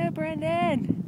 Yeah, Brendan.